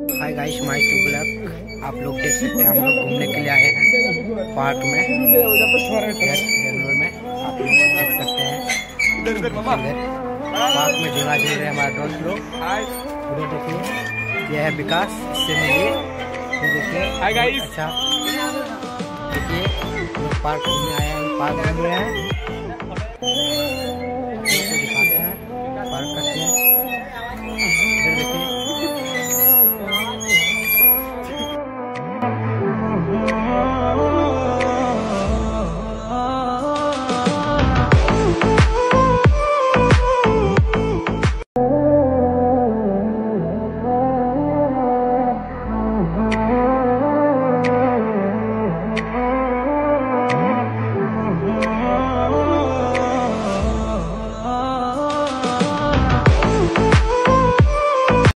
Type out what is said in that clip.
Hi guys my to block आप लोग देख सकते हैं हम लोग घूमने के लिए आए हैं पार्क में। बेंगलोर में। आप लोग देख सकते हैं। पार्क में झूला झूल रहे हैं हमारे दोस्त लोग। पूरे देखिए यह है विकास इससे मिलिए देखिए हाय गाइस अच्छा। देखिए पार्क घूमने आए हैं पार्क घूम रहे हैं।